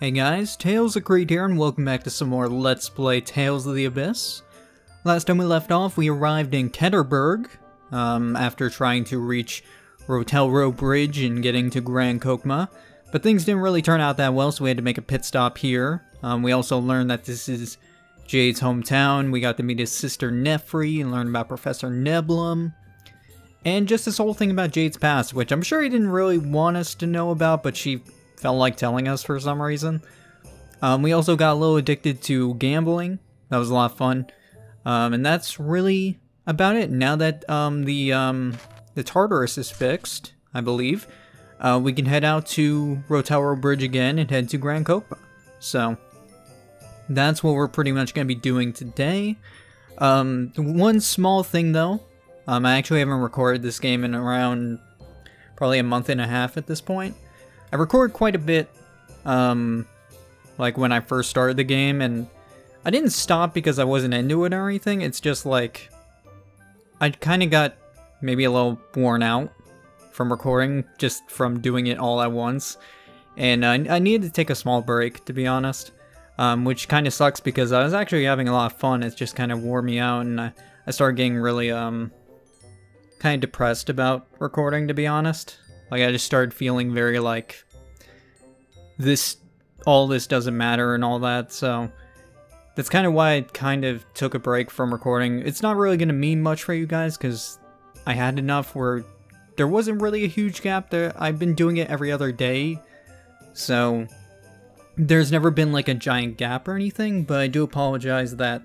Hey guys, Tales of Creed here and welcome back to some more Let's Play Tales of the Abyss. Last time we left off, we arrived in Keterburg, um, after trying to reach Rotelro Bridge and getting to Grand Chokmah, but things didn't really turn out that well, so we had to make a pit stop here. Um, we also learned that this is Jade's hometown, we got to meet his sister Nephry and learn about Professor Nebilim, and just this whole thing about Jade's past, which I'm sure he didn't really want us to know about, but she felt like telling us for some reason. Um, we also got a little addicted to gambling. That was a lot of fun. Um, and that's really about it. Now that um, the um, the Tartarus is fixed, I believe, uh, we can head out to Rotelro Bridge again and head to Grand Chokmah. So that's what we're pretty much going to be doing today. Um, one small thing though, um, I actually haven't recorded this game in around probably a month and a half at this point. I record quite a bit, um, like when I first started the game, and I didn't stop because I wasn't into it or anything. It's just like I kind of got maybe a little worn out from recording, just from doing it all at once, and I, I needed to take a small break, to be honest. Um, which kind of sucks because I was actually having a lot of fun. It just kind of wore me out, and I, I started getting really um kind of depressed about recording, to be honest. Like I just started feeling very like this all this doesn't matter and all that, so that's kind of why I kind of took a break from recording. It's not really going to mean much for you guys cuz I had enough where there wasn't really a huge gap there. I've been doing it every other day. So there's never been like a giant gap or anything, but I do apologize that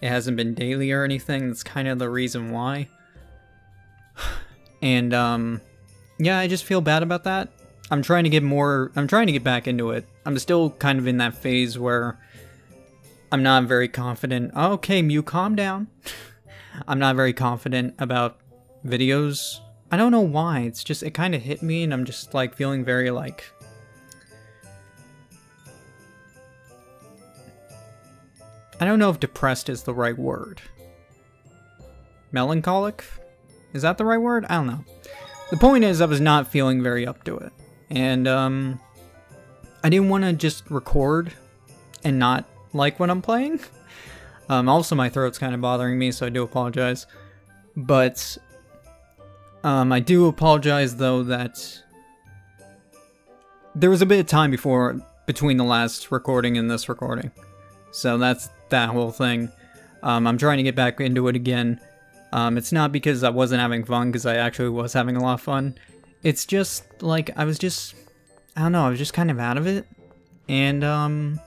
it hasn't been daily or anything. That's kind of the reason why. And um yeah, I just feel bad about that. I'm trying to get more, I'm trying to get back into it. I'm still kind of in that phase where I'm not very confident. Okay, Mieu, calm down. I'm not very confident about videos. I don't know why. It's just, it kind of hit me and I'm just like feeling very like... I don't know if depressed is the right word. Melancholic? Is that the right word? I don't know. The point is, I was not feeling very up to it. And, um, I didn't want to just record and not like what I'm playing. Um, also, my throat's kind of bothering me, so I do apologize. But, um, I do apologize, though, that there was a bit of time before, between the last recording and this recording. So that's that whole thing. Um, I'm trying to get back into it again. Um, it's not because I wasn't having fun, because I actually was having a lot of fun. It's just, like, I was just, I don't know, I was just kind of out of it. And, um,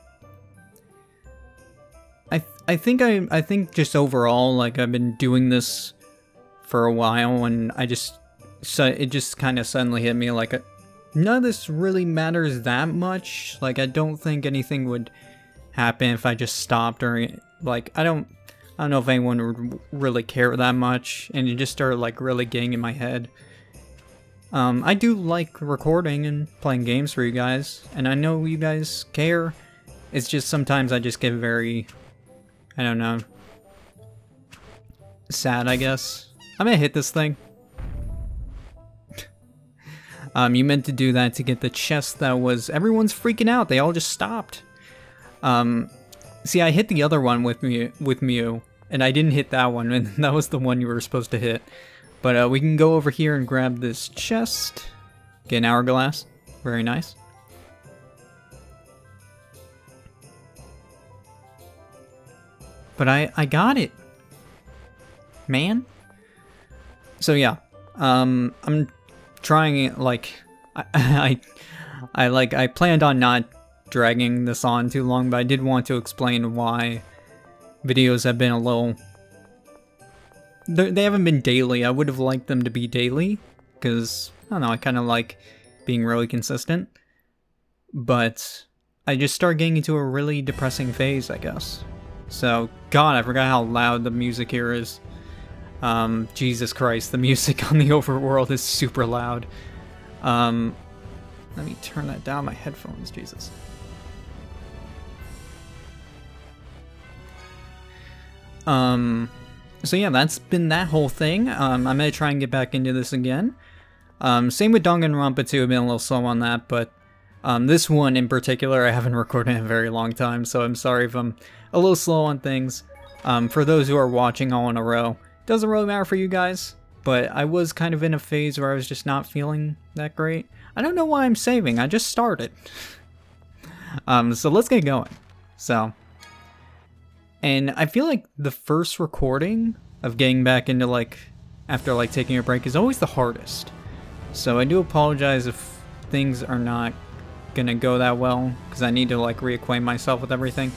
I, th I think I, I think just overall, like, I've been doing this for a while, and I just, so it just kind of suddenly hit me, like, none of this really matters that much. Like, I don't think anything would happen if I just stopped or, like, I don't, I don't know if anyone would really care that much, and it just started like really getting in my head. Um, I do like recording and playing games for you guys, and I know you guys care. It's just sometimes I just get very, I don't know, sad, I guess. I'm gonna hit this thing. um, you meant to do that to get the chest that was, everyone's freaking out, they all just stopped. Um, see, I hit the other one with me with Mieu, and I didn't hit that one, and that was the one you were supposed to hit. But uh, we can go over here and grab this chest. Get an hourglass. Very nice. But I, I got it. Man. So yeah. Um, I'm trying it, like, I, I, I, like, I planned on not dragging this on too long, but I did want to explain why videos have been a little... They have not been daily. I would have liked them to be daily, because, I don't know, I kind of like being really consistent. But I just start getting into a really depressing phase, I guess. So, God, I forgot how loud the music here is. Um, Jesus Christ, the music on the overworld is super loud. Um, let me turn that down, my headphones, Jesus. Um, so yeah, that's been that whole thing. Um, I'm gonna try and get back into this again. Um, same with Danganronpa too, I've been a little slow on that, but Um, this one in particular, I haven't recorded in a very long time, so I'm sorry if I'm a little slow on things. Um, for those who are watching all in a row, doesn't really matter for you guys, but I was kind of in a phase where I was just not feeling that great. I don't know why I'm saving, I just started. um, so let's get going. So, and I feel like the first recording of getting back into like, after like taking a break is always the hardest. So I do apologize if things are not gonna go that well, because I need to like reacquaint myself with everything.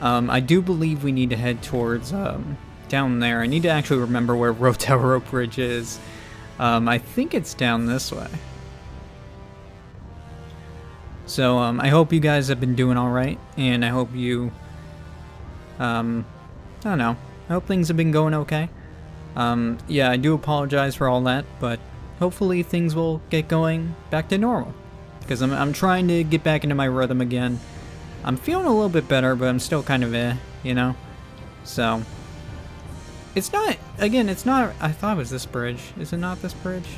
Um, I do believe we need to head towards um, down there. I need to actually remember where Rotaro Bridge is. Um, I think it's down this way. So um, I hope you guys have been doing alright, and I hope you, um, I don't know, I hope things have been going okay. Um, yeah, I do apologize for all that, but hopefully things will get going back to normal. Because I'm, I'm trying to get back into my rhythm again. I'm feeling a little bit better, but I'm still kind of eh, you know? So, it's not, again, it's not, I thought it was this bridge. Is it not this bridge?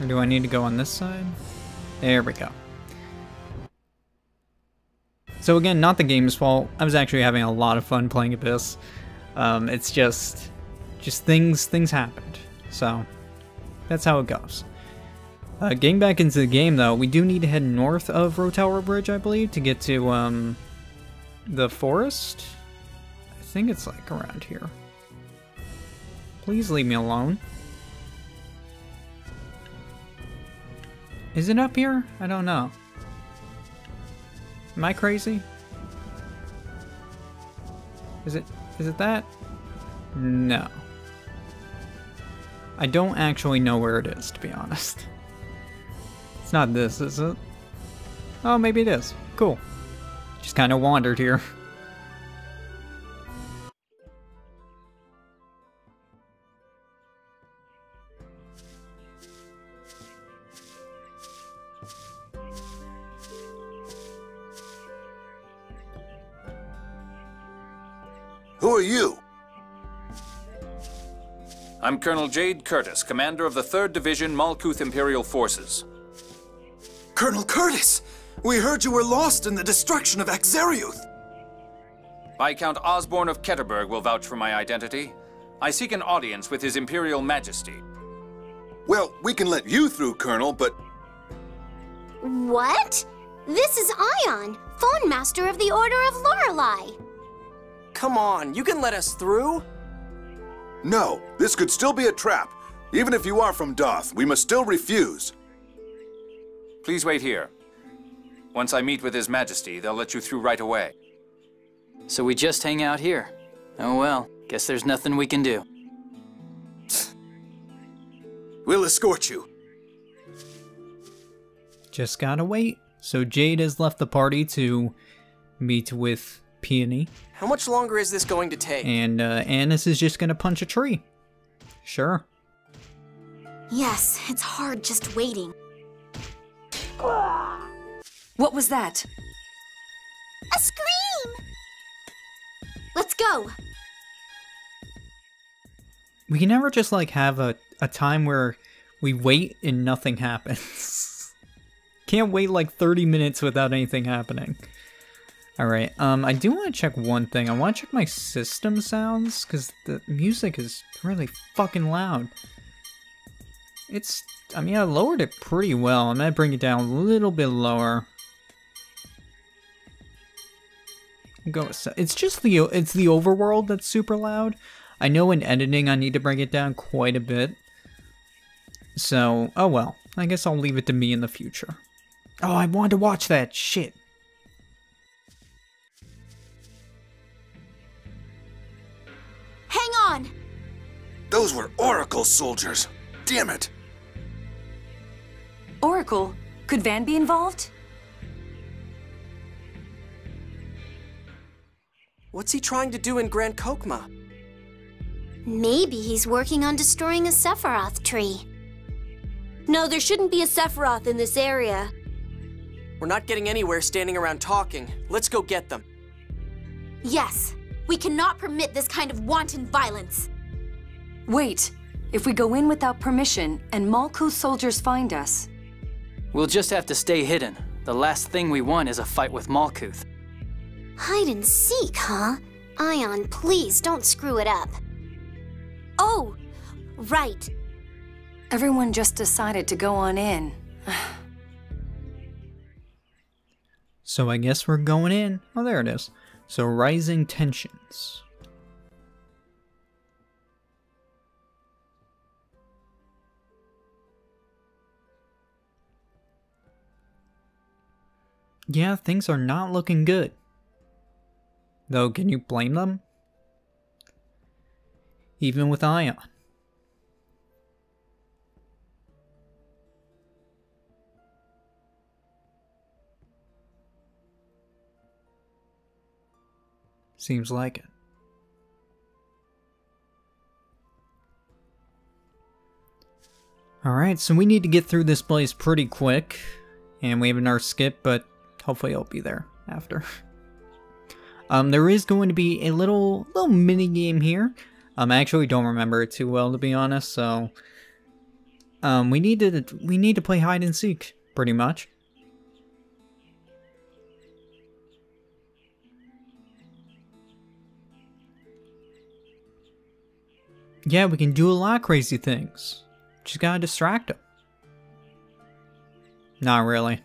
Or do I need to go on this side? There we go. So again, not the game's fault. I was actually having a lot of fun playing Abyss. Um, it's just, just things, things happened. So, that's how it goes. Uh, getting back into the game though, we do need to head north of Rotaro Bridge, I believe, to get to, um, the forest? I think it's like around here. Please leave me alone. Is it up here? I don't know. Am I crazy? Is it is it that? No. I don't actually know where it is, to be honest. It's not this, is it? Oh, maybe it is. Cool. Just kind of wandered here. I'm Colonel Jade Curtiss, commander of the 3rd Division Malkuth Imperial Forces. Colonel Curtiss! We heard you were lost in the destruction of Akzeriuth! Viscount Osborne of Keterburg will vouch for my identity. I seek an audience with His Imperial Majesty. Well, we can let you through, Colonel, but What? This is Ion, Fon Master of the Order of Lorelei. Come on, you can let us through? No, this could still be a trap. Even if you are from Daath, we must still refuse. Please wait here. Once I meet with His Majesty, they'll let you through right away. So we just hang out here. Oh well, guess there's nothing we can do. We'll escort you. Just gotta wait. So Jade has left the party to meet with Peony, How much longer is this going to take? and uh, Anise is just gonna punch a tree. Sure. Yes, it's hard just waiting. What was that? A scream! Let's go. We can never just like have a, a time where we wait and nothing happens. Can't wait like 30 minutes without anything happening. Alright, um, I do want to check one thing. I want to check my system sounds, because the music is really fucking loud. It's, I mean, I lowered it pretty well. I'm gonna bring it down a little bit lower. Go. It's just the it's the overworld that's super loud. I know in editing I need to bring it down quite a bit. So, oh well. I guess I'll leave it to me in the future. Oh, I wanted to watch that shit. Oracle soldiers. Damn it. Oracle? Could Van be involved? What's he trying to do in Grand Chokmah? Maybe he's working on destroying a Sephiroth tree. No, there shouldn't be a Sephiroth in this area. We're not getting anywhere standing around talking. Let's go get them. Yes, we cannot permit this kind of wanton violence. Wait, If we go in without permission and Malkuth's soldiers find us, We'll just have to stay hidden. The last thing we want is a fight with Malkuth. Hide and seek, huh? Ion, please don't screw it up. Oh, right. everyone just decided to go on in. So I guess we're going in. Oh, there it is. So rising tensions. Yeah, things are not looking good. Though, can you blame them? Even with Ion. Seems like it. Alright, so we need to get through this place pretty quick. And we have an another skip, but hopefully it'll be there after. um, there is going to be a little little mini game here. Um, I actually don't remember it too well to be honest, so um, we need to we need to play hide and seek pretty much. Yeah, we can do a lot of crazy things. Just gotta distract him. Not really.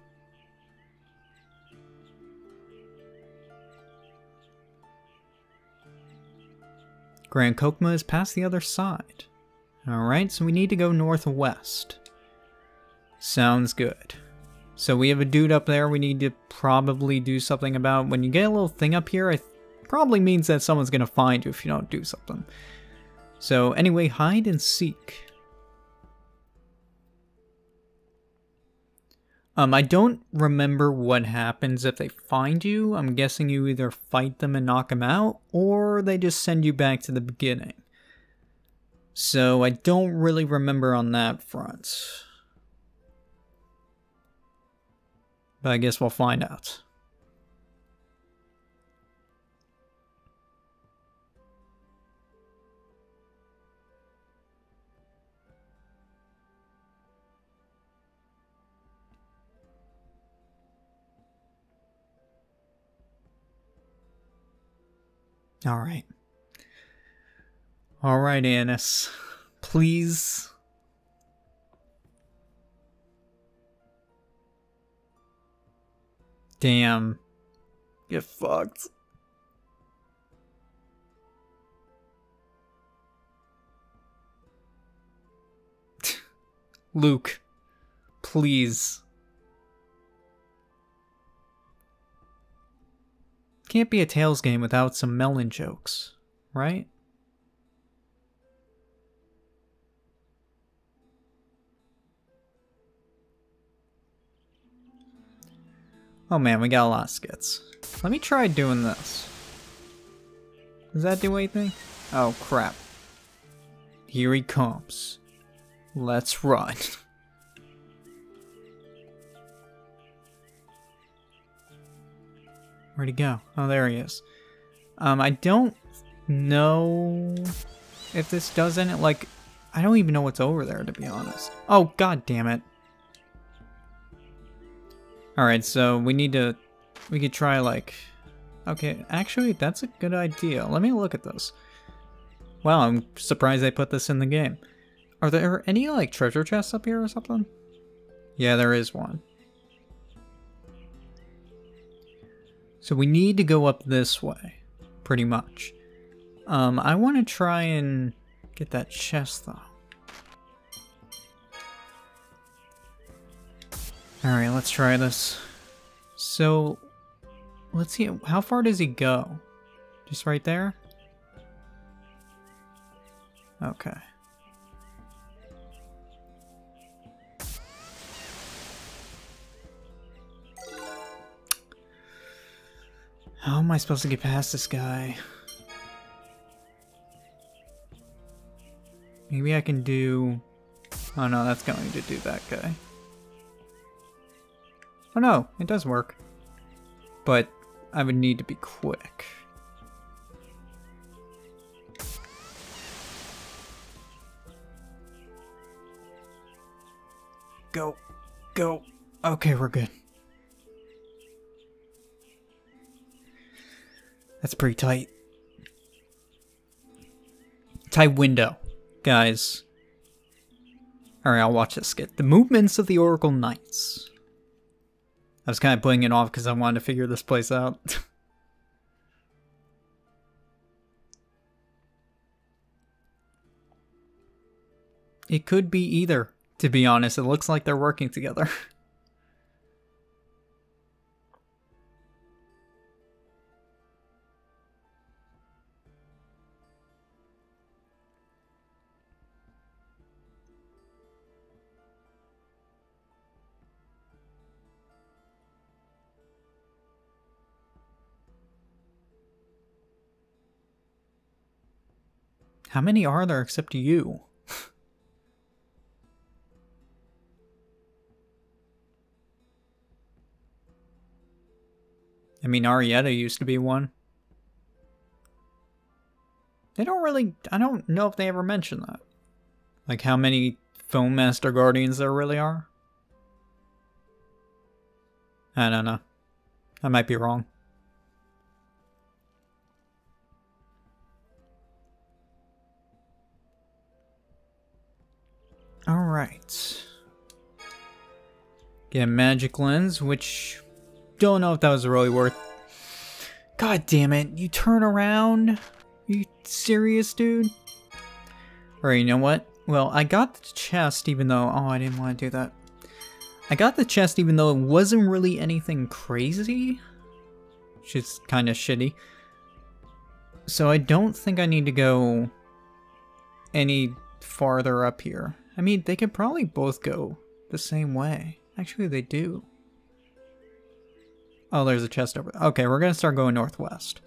Grand Chokmah is past the other side. Alright, so we need to go northwest. Sounds good. So we have a dude up there we need to probably do something about. When you get a little thing up here, it probably means that someone's gonna find you if you don't do something. So anyway, hide and seek. Um, I don't remember what happens if they find you. I'm guessing you either fight them and knock them out, or they just send you back to the beginning. So I don't really remember on that front. But I guess we'll find out. All right. All right, Anise. Please. Damn. Get fucked. Luke. Please. Can't be a Tales game without some melon jokes, right? Oh man, we got a lot of skits. Let me try doing this. Does that do anything? Oh crap. Here he comes. Let's run. Where'd he go? Oh, there he is. Um, I don't know if this does any, like, I don't even know what's over there, to be honest. Oh, god damn it. Alright, so we need to, we could try, like, okay, actually, that's a good idea. Let me look at this. Wow, I'm surprised they put this in the game. Are there any, like, treasure chests up here or something? Yeah, there is one. So we need to go up this way, pretty much. Um, I want to try and get that chest, though. Alright, let's try this. So, let's see, how far does he go? Just right there? Okay. How am I supposed to get past this guy? Maybe I can do... Oh no, that's going to do that guy. Oh no, it does work. But I would need to be quick. Go. Go. Okay, we're good. That's pretty tight. Tight window, guys. Alright, I'll watch this skit. The movements of the Oracle Knights. I was kind of putting it off because I wanted to figure this place out. it could be either, to be honest. It looks like they're working together. How many are there except you? I mean, Arietta used to be one. They don't really... I don't know if they ever mention that. Like how many Fon Master Guardians there really are. I don't know. I might be wrong. Alright. Get a magic lens, which don't know if that was really worth. God damn it, you turn around? you serious, dude? Alright, you know what? Well, I got the chest even though... Oh, I didn't want to do that. I got the chest even though it wasn't really anything crazy. Which is kind of shitty. So I don't think I need to go any farther up here. I mean, they could probably both go the same way. Actually, they do. Oh, there's a chest over there. Okay, we're going to start going northwest.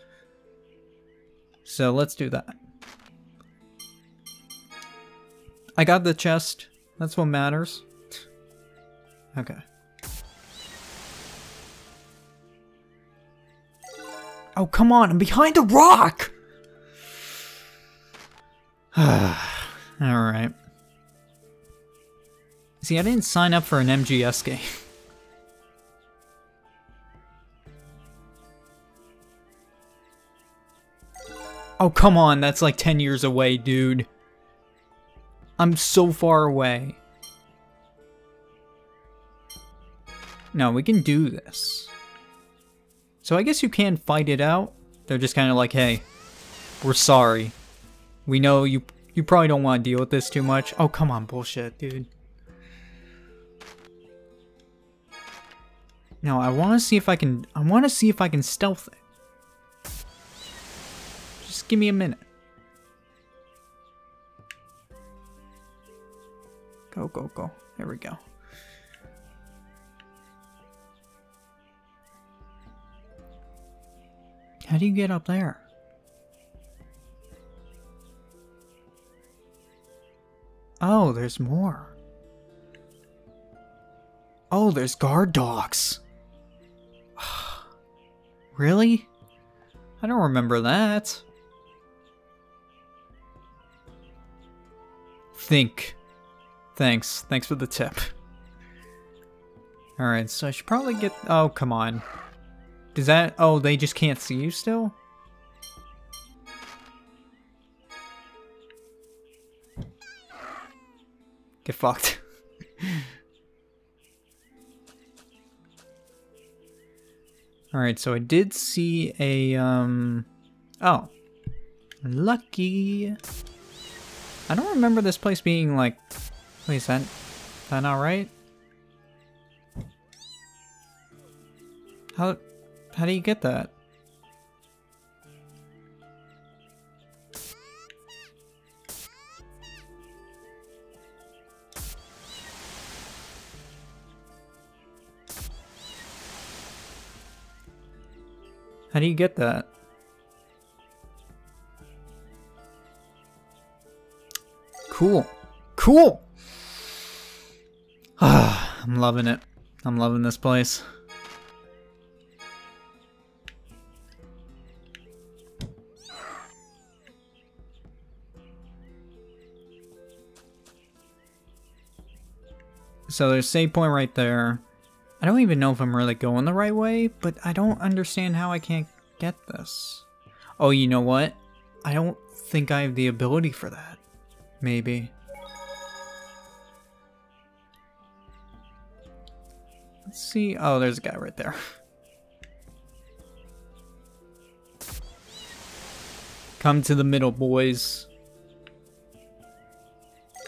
So let's do that. I got the chest. That's what matters. Okay. Oh, come on. I'm behind a rock! Alright. See, I didn't sign up for an MGS game. oh, come on, that's like 10 years away, dude. I'm so far away. No, we can do this. So I guess you can fight it out. They're just kind of like, hey, we're sorry. We know you you probably don't want to deal with this too much. Oh, come on, bullshit, dude. No, I want to see if I can... I want to see if I can stealth it. Just give me a minute. Go, go, go. There we go. How do you get up there? Oh, there's more. Oh, there's guard dogs. Really? I don't remember that. Think. Thanks. Thanks for the tip. Alright, so I should probably get... Oh, come on. Does that... Oh, they just can't see you still? Get fucked. Alright, so I did see a, um... Oh. Lucky. I don't remember this place being, like... Wait, is that... Is that not right? How... How do you get that? How do you get that? Cool. Cool! I'm loving it. I'm loving this place. So there's save point right there. I don't even know if I'm really going the right way, but I don't understand how I can't get this. Oh, you know what? I don't think I have the ability for that. Maybe. Let's see. Oh, there's a guy right there. Come to the middle, boys.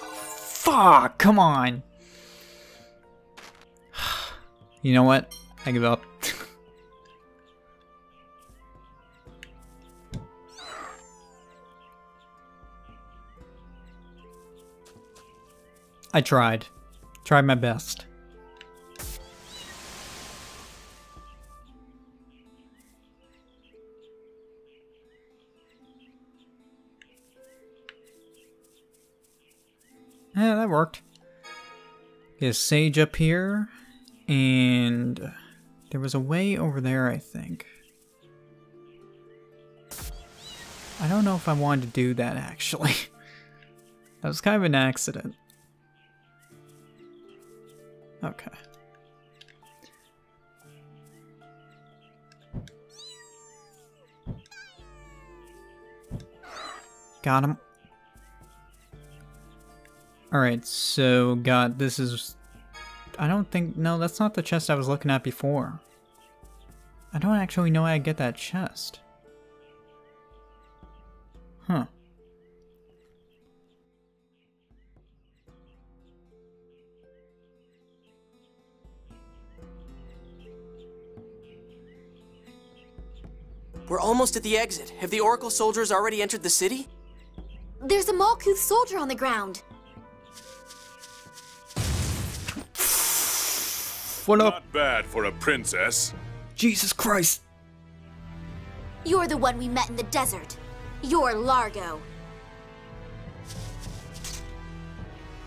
Fuck, come on. You know what? I give up. I tried. Tried my best. Yeah, that worked. Get a sage up here. And there was a way over there, I think. I don't know if I wanted to do that, actually. that was kind of an accident. Okay. Got him. Alright, so got this is I don't think no, that's not the chest I was looking at before. I don't actually know how I get that chest. Huh. We're almost at the exit. Have the Oracle soldiers already entered the city? There's a Malkuth soldier on the ground. What up? Not bad for a princess. Jesus Christ. You're the one we met in the desert. You're Largo.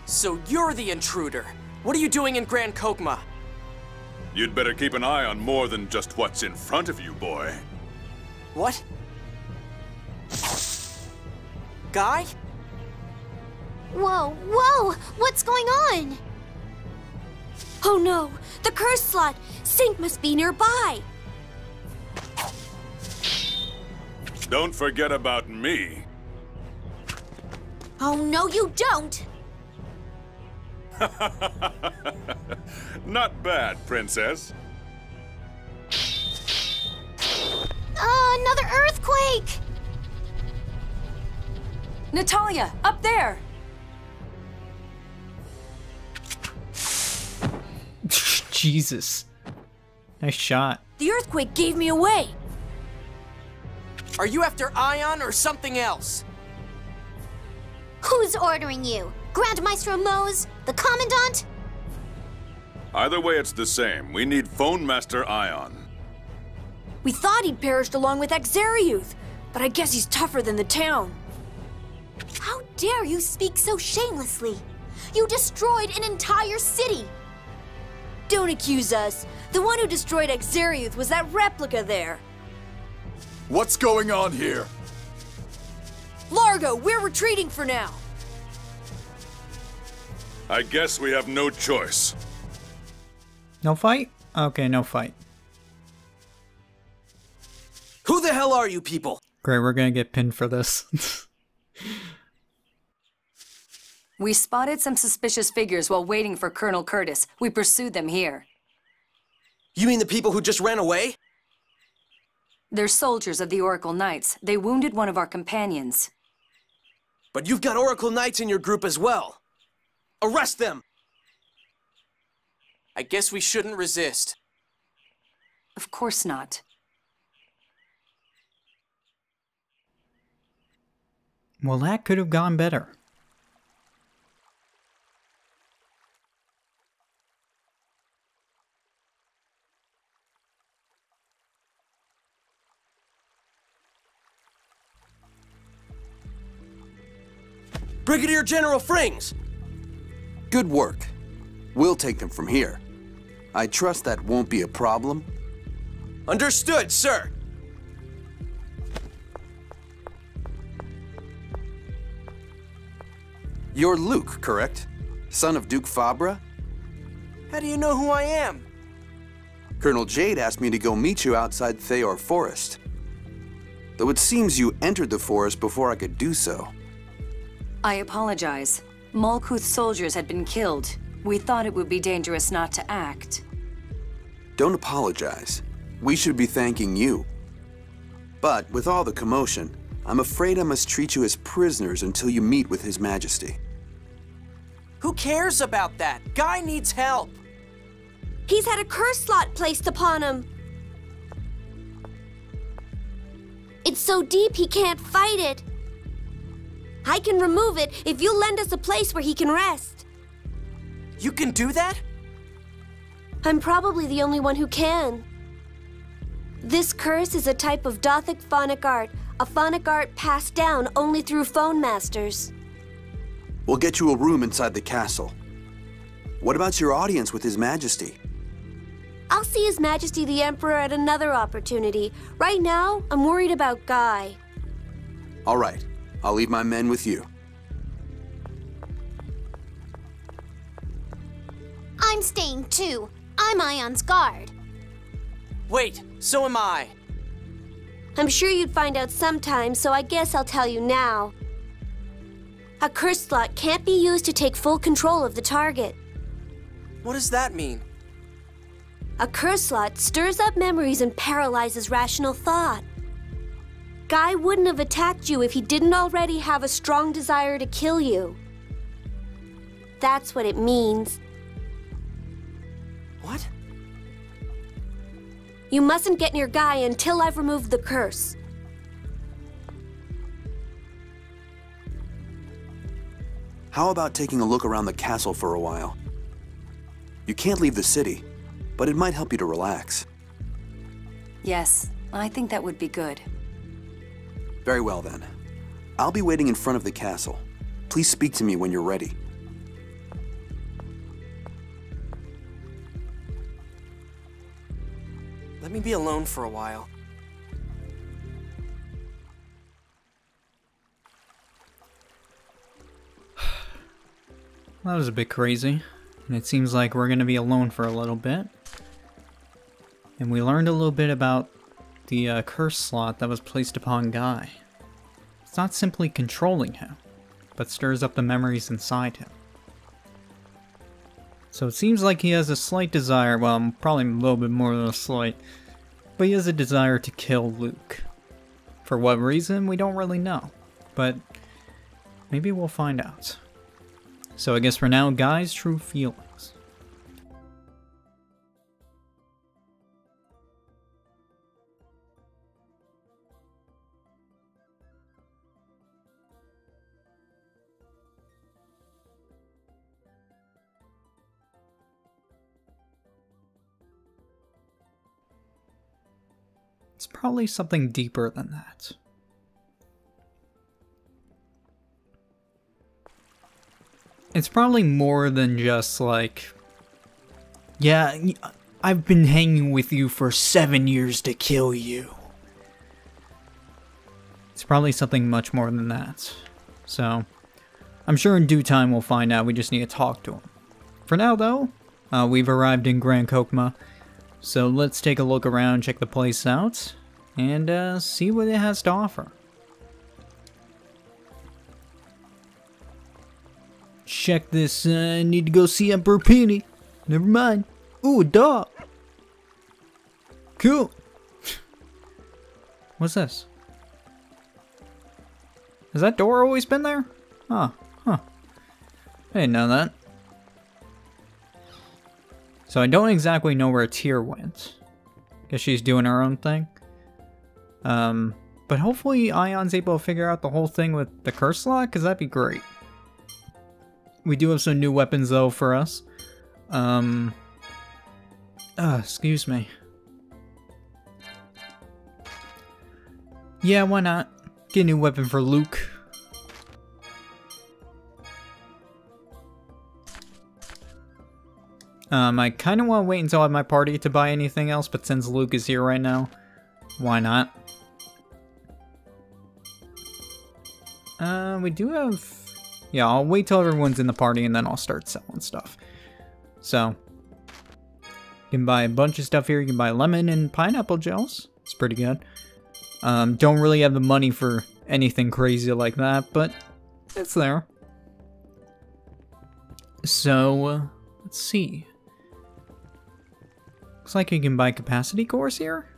So you're the intruder. What are you doing in Grand Chokmah? You'd better keep an eye on more than just what's in front of you, boy. What? Guy? Whoa, whoa! What's going on? Oh no! The curse slot! Sync must be nearby! Don't forget about me. Oh no, you don't! Not bad, princess. Uh, another earthquake! Natalia, up there! Jesus. Nice shot. The earthquake gave me away! Are you after Ion or something else? Who's ordering you? Grand Maestro Mohs? The Commandant? Either way, it's the same. We need Fon Master Ion. We thought he'd perished along with Akzeriuth, but I guess he's tougher than the town. How dare you speak so shamelessly? You destroyed an entire city! Don't accuse us. The one who destroyed Akzeriuth was that replica there. What's going on here? Largo, we're retreating for now. I guess we have no choice. No fight? Okay, no fight. Who the hell are you people? Great, we're gonna get pinned for this. We spotted some suspicious figures while waiting for Colonel Curtiss. We pursued them here. You mean the people who just ran away? They're soldiers of the Oracle Knights. They wounded one of our companions. But you've got Oracle Knights in your group as well. Arrest them! I guess we shouldn't resist. Of course not. well, that could have gone better. Brigadier General Frings! Good work. We'll take them from here. I trust that won't be a problem. Understood, sir! You're Luke, correct? Son of Duke Fabre? How do you know who I am? Colonel Jade asked me to go meet you outside Theor Forest. Though it seems you entered the forest before I could do so. I apologize. Malkuth's soldiers had been killed. We thought it would be dangerous not to act. Don't apologize. We should be thanking you. But with all the commotion, I'm afraid I must treat you as prisoners until you meet with His Majesty. Who cares about that? Guy needs help. He's had a curse slot placed upon him. It's so deep he can't fight it. I can remove it if you lend us a place where he can rest. You can do that? I'm probably the only one who can. This curse is a type of Daathic fonic art, a fonic art passed down only through Fon Masters. We'll get you a room inside the castle. What about your audience with His Majesty? I'll see His Majesty the Emperor at another opportunity. Right now, I'm worried about Guy. All right. I'll leave my men with you. I'm staying too. I'm Ion's guard. Wait, so am I. I'm sure you'd find out sometime, so I guess I'll tell you now. A curse slot can't be used to take full control of the target. What does that mean? A curse slot stirs up memories and paralyzes rational thought. Guy wouldn't have attacked you if he didn't already have a strong desire to kill you. That's what it means. What? You mustn't get near Guy until I've removed the curse. How about taking a look around the castle for a while? You can't leave the city, but it might help you to relax. Yes, I think that would be good. Very well then. I'll be waiting in front of the castle. Please speak to me when you're ready. Let me be alone for a while. That was a bit crazy. And it seems like we're going to be alone for a little bit. And we learned a little bit about the uh, curse slot that was placed upon Guy. It's not simply controlling him, but stirs up the memories inside him. So it seems like he has a slight desire, well, probably a little bit more than a slight, but he has a desire to kill Luke. For what reason, we don't really know, but maybe we'll find out. So I guess for now, Guy's true feelings. Probably something deeper than that. It's probably more than just like, yeah, I've been hanging with you for seven years to kill you. It's probably something much more than that. So, I'm sure in due time we'll find out. We just need to talk to him. For now, though, uh, we've arrived in Grand Chokmah. So let's take a look around, check the place out, and uh, see what it has to offer. Check this, uh, I need to go see Emperor Peony. Never mind. Ooh, a dog. Cool. What's this? Has that door always been there? Huh, huh. I didn't know that. So I don't exactly know where Tear went. Guess she's doing her own thing. Um, but hopefully Ion's able to figure out the whole thing with the curse slot, because that'd be great. We do have some new weapons, though, for us. Um, uh, excuse me. Yeah, why not? Get a new weapon for Luke. Um, I kind of want to wait until I have my party to buy anything else, but since Luke is here right now, why not? Uh, we do have... Yeah, I'll wait till everyone's in the party and then I'll start selling stuff. So, You can buy a bunch of stuff here. You can buy lemon and pineapple gels. It's pretty good. Um, don't really have the money for anything crazy like that, but it's there. So, uh, let's see. Looks like you can buy capacity cores here.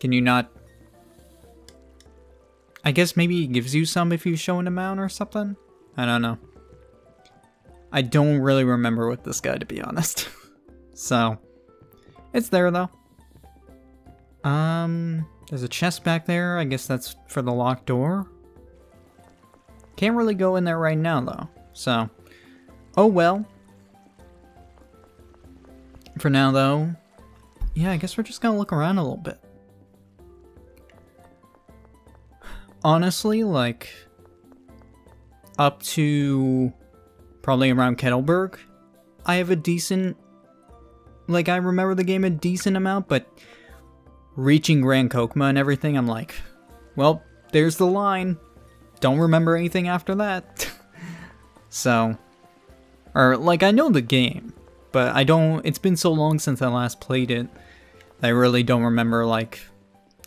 Can you not... I guess maybe he gives you some if you show an amount or something? I don't know. I don't really remember with this guy, to be honest. so, it's there, though. Um, there's a chest back there. I guess that's for the locked door. Can't really go in there right now, though. So, oh well. For now, though, yeah, I guess we're just gonna look around a little bit. Honestly, like, up to probably around Keterburg, I have a decent, like, I remember the game a decent amount, but reaching Grand Chokmah and everything, I'm like, well, there's the line. Don't remember anything after that. so, or, like, I know the game, but I don't, it's been so long since I last played it, I really don't remember, like,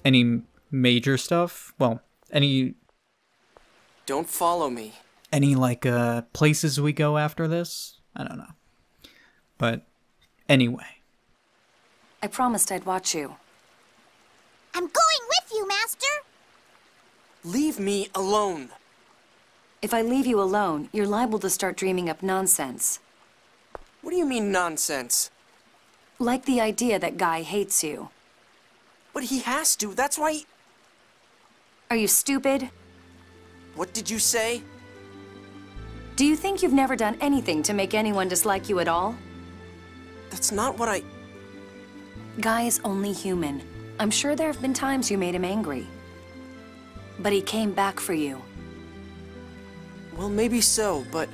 any major stuff. Well, any... Don't follow me. Any, like, uh, places we go after this? I don't know. But, anyway. I promised I'd watch you. I'm going with you, Master! Leave me alone. If I leave you alone, you're liable to start dreaming up nonsense. What do you mean, nonsense? Like the idea that Guy hates you. But he has to, that's why he... Are you stupid? What did you say? Do you think you've never done anything to make anyone dislike you at all? That's not what I... Guy is only human. I'm sure there have been times you made him angry. But he came back for you. Well, maybe so, but...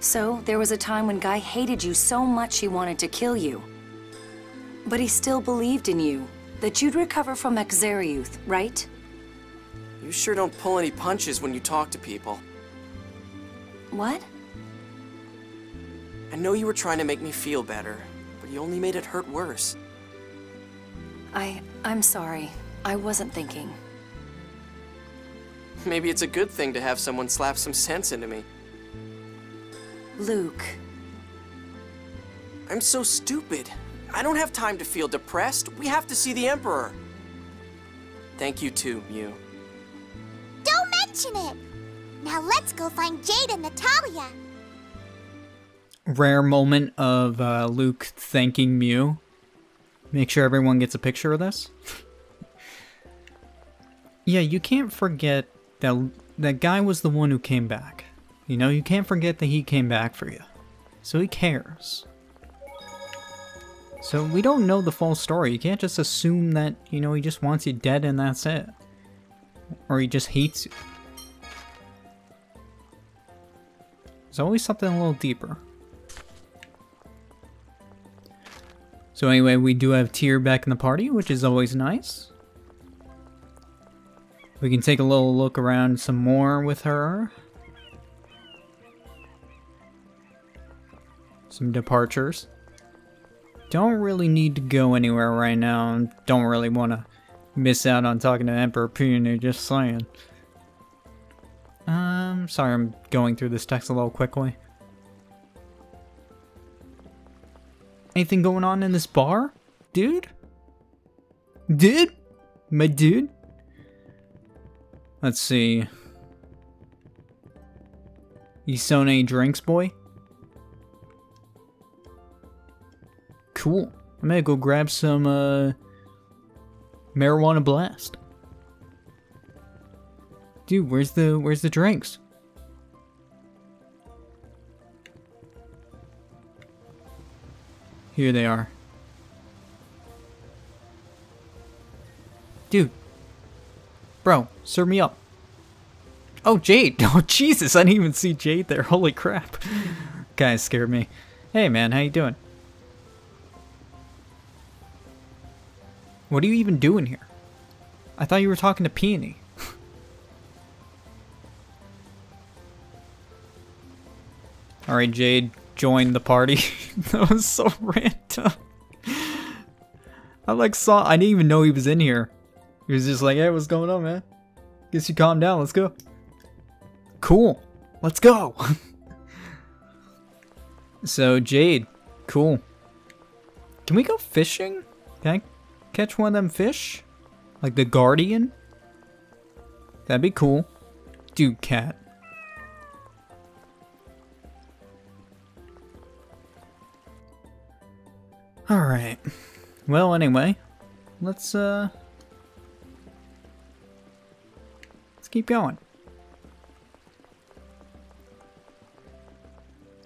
So, there was a time when Guy hated you so much he wanted to kill you. But he still believed in you, that you'd recover from Akzeriuth, right? You sure don't pull any punches when you talk to people. What? I know you were trying to make me feel better, but you only made it hurt worse. I... I'm sorry. I wasn't thinking. Maybe it's a good thing to have someone slap some sense into me. Luke. I'm so stupid. I don't have time to feel depressed. We have to see the Emperor. Thank you too, Mieu. Don't mention it! Now let's go find Jade and Natalia. Rare moment of uh, Luke thanking Mieu. Make sure everyone gets a picture of this. yeah, you can't forget that that guy was the one who came back. You know, you can't forget that he came back for you. So he cares. So we don't know the full story. You can't just assume that, you know, he just wants you dead and that's it. Or he just hates you. There's always something a little deeper. So anyway, we do have Tear back in the party, which is always nice. We can take a little look around some more with her. Some departures. Don't really need to go anywhere right now. Don't really want to miss out on talking to Emperor Peony, just saying. Um, sorry I'm going through this text a little quickly. Anything going on in this bar? Dude? Dude? My dude? Let's see. Isone drinks, boy? Cool. I'm gonna go grab some, uh, marijuana blast. Dude, where's the, where's the drinks? Here they are. Dude. Bro, serve me up. Oh, Jade. Oh, Jesus. I didn't even see Jade there. Holy crap. Guys scared me. Hey, man. How you doing? What are you even doing here? I thought you were talking to Peony. Alright, Jade joined the party. that was so random. I like saw I didn't even know he was in here. He was just like, hey, what's going on, man? Guess you calm down, let's go. Cool. Let's go. so Jade, cool. Can we go fishing? Can I catch one of them fish? Like the Guardian? That'd be cool. Dude, cat. Alright. Well, anyway. Let's, uh... Let's keep going.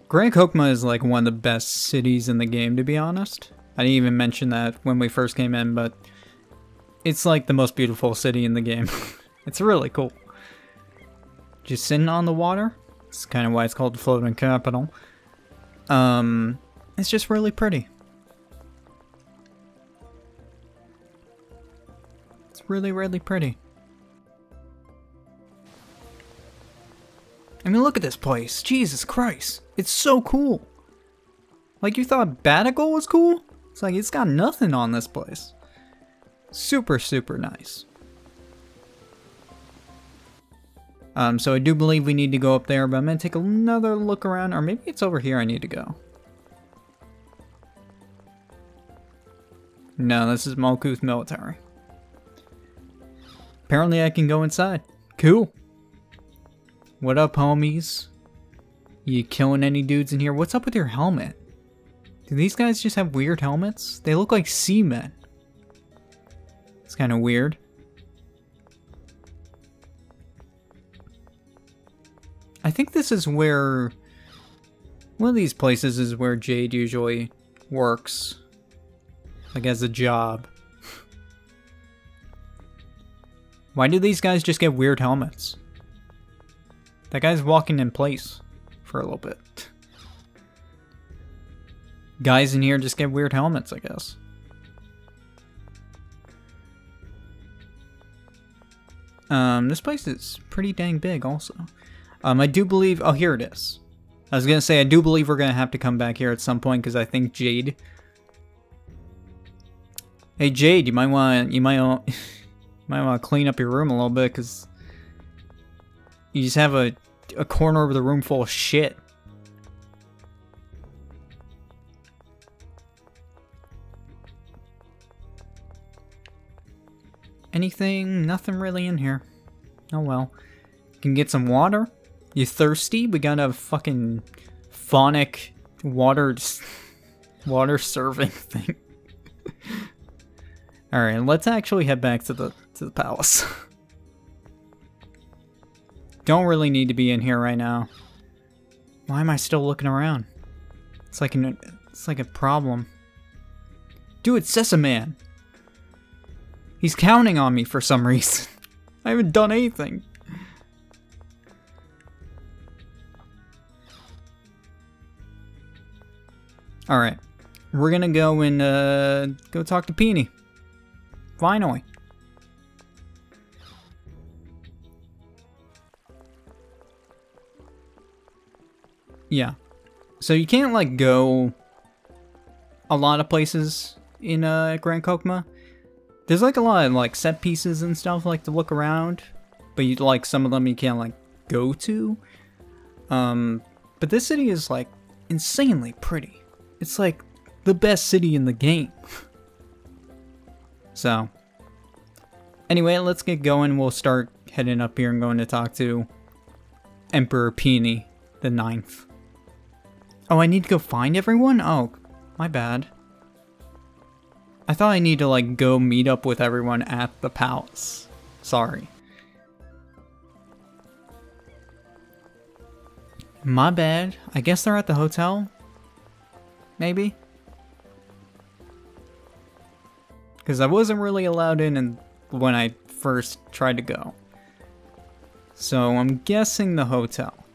Grand Chokmah is like one of the best cities in the game, to be honest. I didn't even mention that when we first came in, but it's like the most beautiful city in the game. it's really cool. Just sitting on the water. It's kind of why it's called the floating capital. Um, it's just really pretty. It's really, really pretty. I mean, look at this place. Jesus Christ. It's so cool. Like, you thought Baticul was cool? It's like, it's got nothing on this place. Super, super nice. Um, so I do believe we need to go up there, but I'm going to take another look around, or maybe it's over here I need to go. No, this is Malkuth Military. Apparently I can go inside. Cool. What up, homies? You killing any dudes in here? What's up with your helmet? Do these guys just have weird helmets? They look like seamen. It's kind of weird. I think this is where... One of these places is where Jade usually works. Like as a job. Why do these guys just get weird helmets? That guy's walking in place for a little bit. Guys in here just get weird helmets, I guess. Um, this place is pretty dang big also. Um, I do believe, oh, here it is. I was gonna say, I do believe we're gonna have to come back here at some point because I think Jade. Hey Jade, you might want, you might want, you might want to clean up your room a little bit because you just have a, a corner of the room full of shit. Anything? Nothing really in here. Oh well. Can get some water? You thirsty? We got a fucking phonic water water serving thing. Alright, let's actually head back to the to the palace. Don't really need to be in here right now. Why am I still looking around? It's like an it's like a problem. Dude, Sesseman! He's counting on me for some reason. I haven't done anything. Alright. We're gonna go and uh, go talk to Peony. Finally. Yeah. So you can't like go a lot of places in uh, Grand Chokmah. There's like a lot of like set pieces and stuff like to look around, but you like some of them you can't like go to. Um, but this city is like insanely pretty. It's like the best city in the game. so, anyway, let's get going. We'll start heading up here and going to talk to Emperor Peony the Ninth. Oh, I need to go find everyone? Oh, my bad. I thought I need to like go meet up with everyone at the palace. Sorry. My bad. I guess they're at the hotel? Maybe? Because I wasn't really allowed in and when I first tried to go. So I'm guessing the hotel.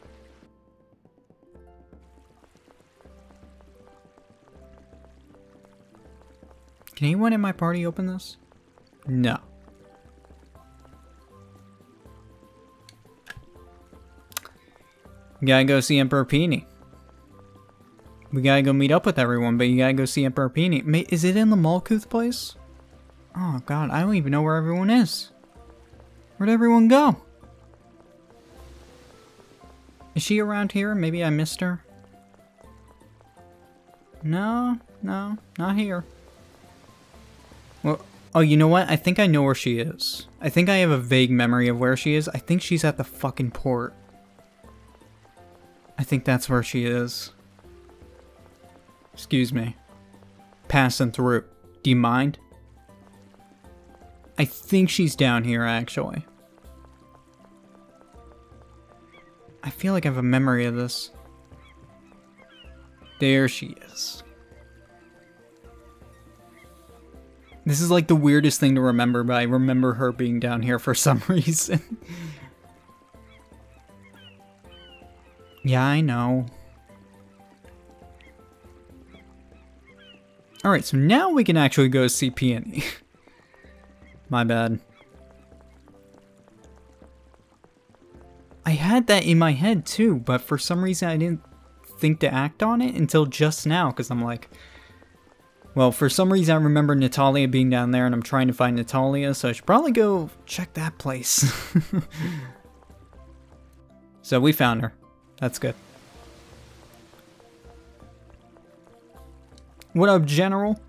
Can anyone in my party open this? No. Gotta go see Emperor Peony. We gotta go meet up with everyone, but you gotta go see Emperor Peony. Is it in the Malkuth place? Oh god, I don't even know where everyone is. Where'd everyone go? Is she around here? Maybe I missed her? No, no, not here. Well, oh, you know what? I think I know where she is. I think I have a vague memory of where she is. I think she's at the fucking port. I think that's where she is. Excuse me. Passing through. Do you mind? I think she's down here, actually. I feel like I have a memory of this. There she is. This is like the weirdest thing to remember, but I remember her being down here for some reason. yeah, I know. Alright, so now we can actually go see Peony. My bad. I had that in my head too, but for some reason I didn't think to act on it until just now, because I'm like, well, for some reason I remember Natalia being down there and I'm trying to find Natalia, so I should probably go check that place. so we found her. That's good. What up, General?